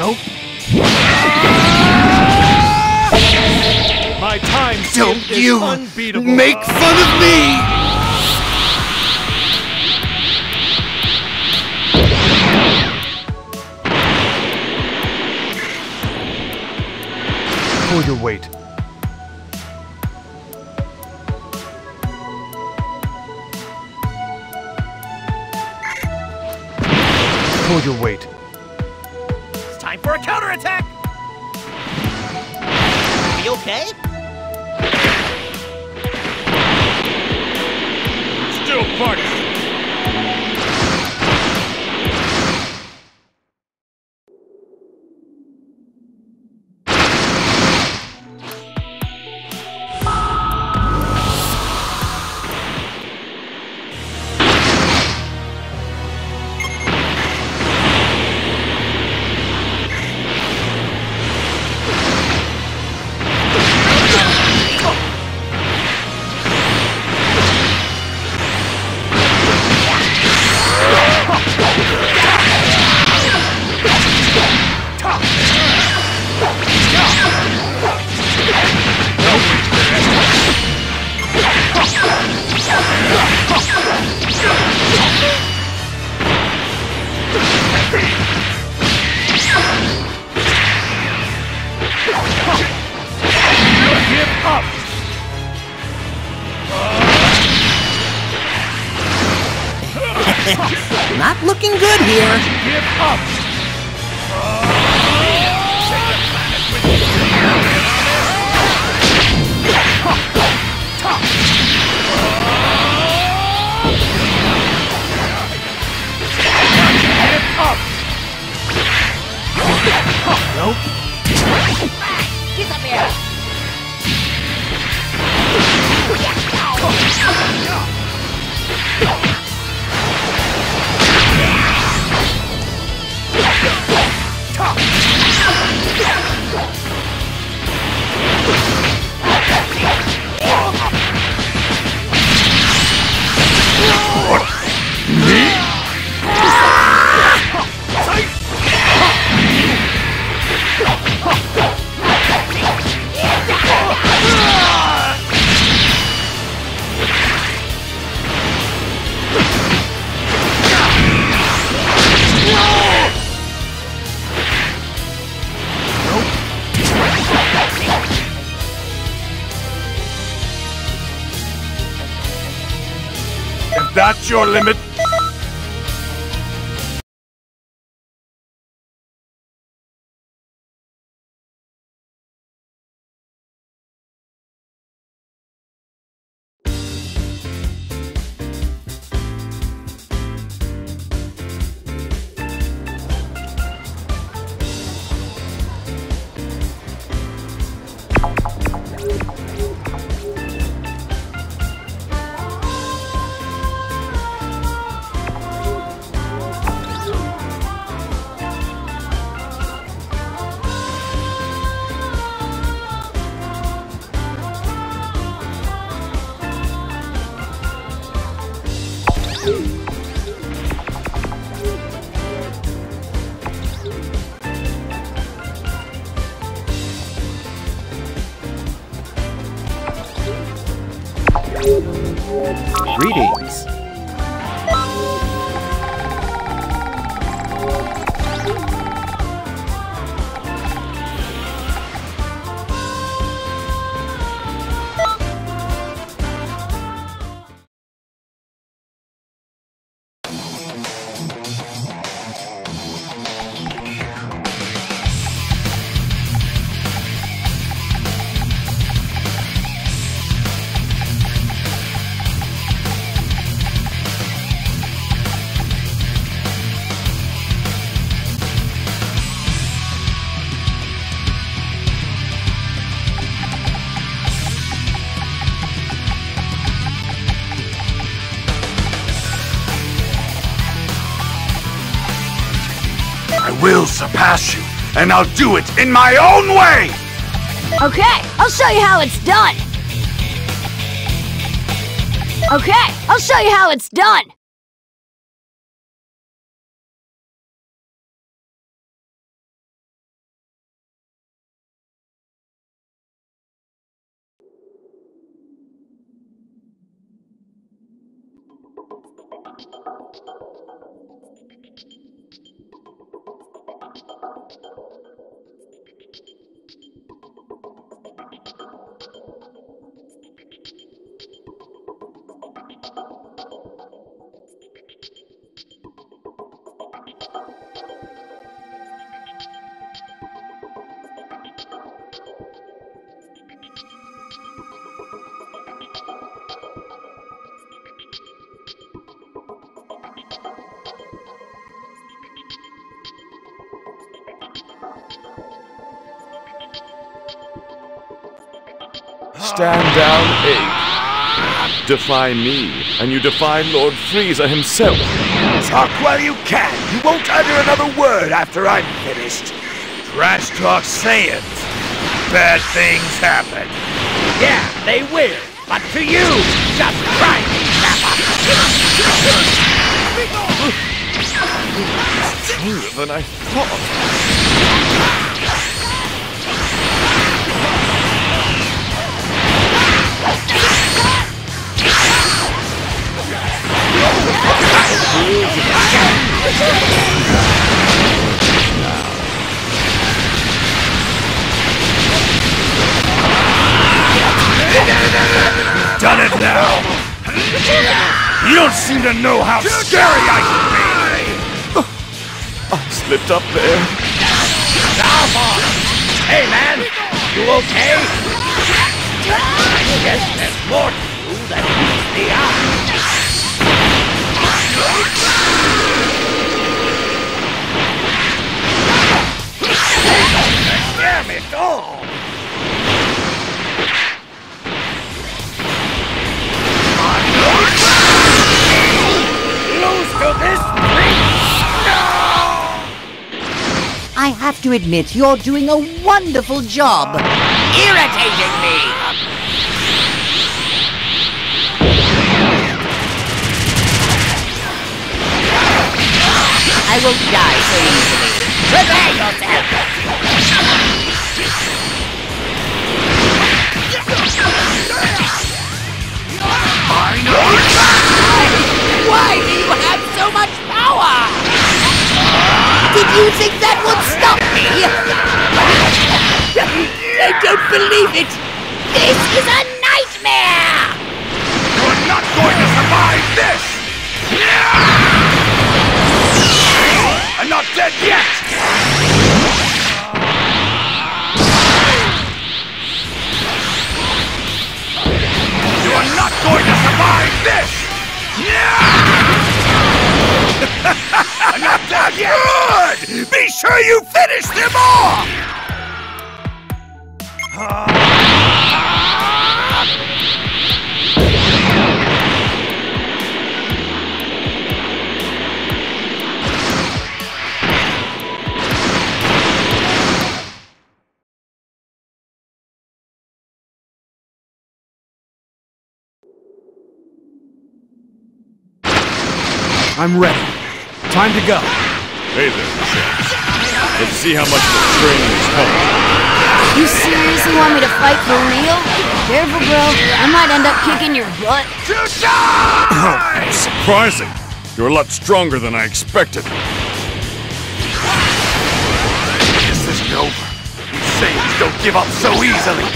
Nope. My time Don't is you unbeatable. make fun of me! Pull your weight. Pull your weight. Time for a counterattack! Are you okay? Still punch. Give up! If that's your limit, Greetings. Will surpass you, and I'll do it in my own way! Okay, I'll show you how it's done! Okay, I'll show you how it's done! Stand down ape. Defy me, and you defy Lord Frieza himself. Talk while you can. You won't utter another word after I'm finished. Trash talk Saiyans. Bad things happen. Yeah, they will. But to you, just try me, Nappa. Truer than I thought. Done it now. You don't seem to know how scary I can be. Oh, I slipped up there. Now. Hey, man. You okay? I there's more to you than meets the eye. Damn it all! Lose to this I have to admit, you're doing a wonderful job. irritating me! Won't die so easily. Prepare yourself! Why do you have so much power? Did you think that would stop me? I don't believe it. This is a nightmare. Sure you finish them off! I'm ready. Time to go. Hey there, Shanks. Let's see how much the training is helped. You seriously want me to fight for real? Careful, bro. I might end up kicking your butt. Surprising. You're a lot stronger than I expected. This isn't over. These Saiyans don't give up so easily.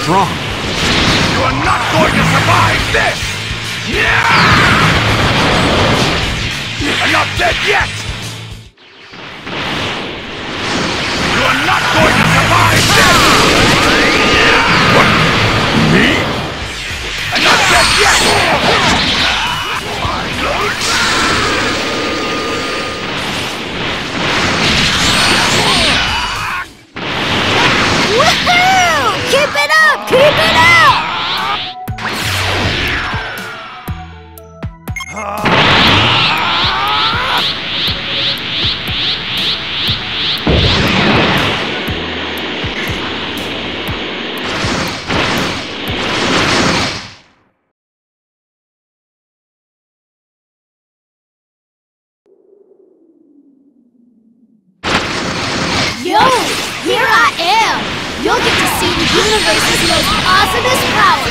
Strong. Are not going to survive this! I'm not dead yet! You are not going to survive this! What? Me? I'm not dead yet! Universe's most awesomest power!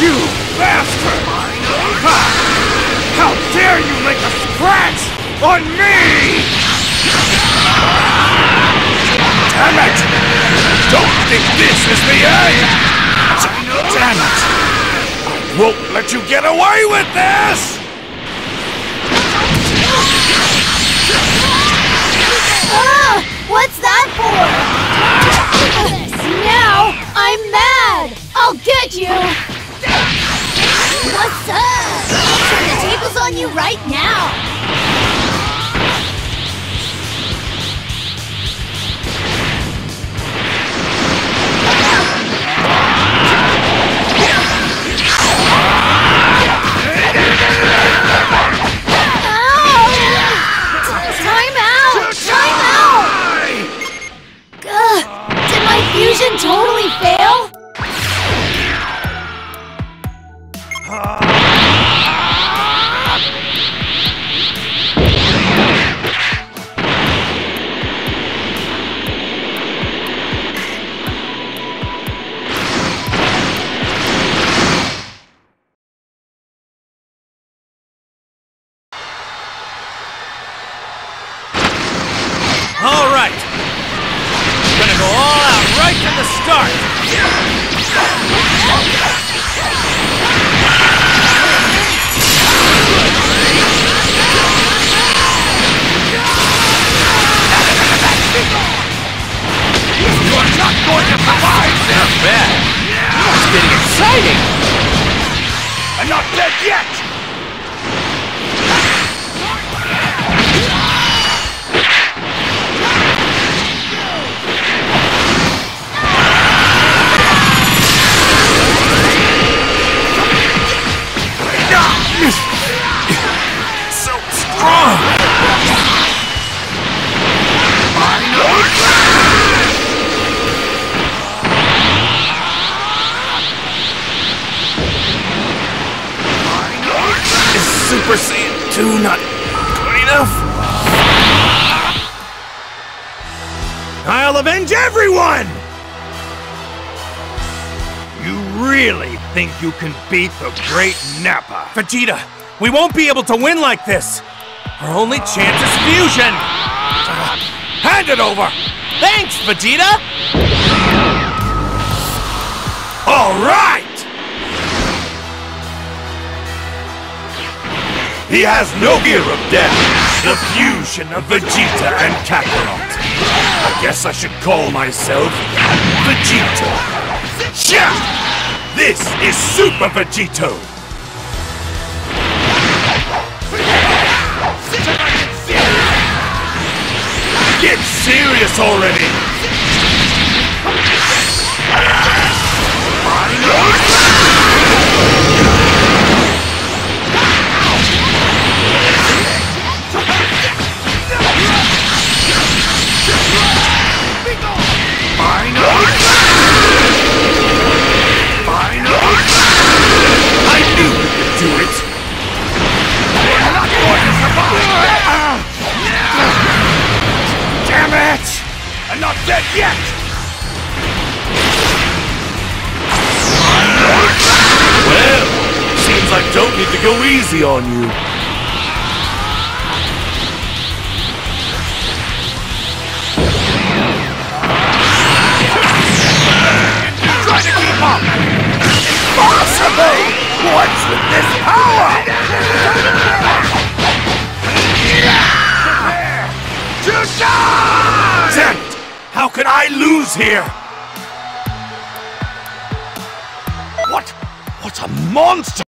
You bastard! Ha! How dare you make a scratch on me! Don't think this is the end! Damn it! I won't let you get away with this! Ah, what's that for? Now I'm mad! I'll get you! What's up? I'll turn the tables on you right now! Everyone! You really think you can beat the great Nappa? Vegeta, we won't be able to win like this! Our only chance is fusion! Ah, hand it over! Thanks, Vegeta! All right! He has no gear of death. The fusion of Vegeta and Kakarot. Guess I should call myself Vegito. Yeah! This is Super Vegito! Get serious already! Easy on you. Try to keep up! Impossible! What's with this power? How can I lose here? What? What a monster!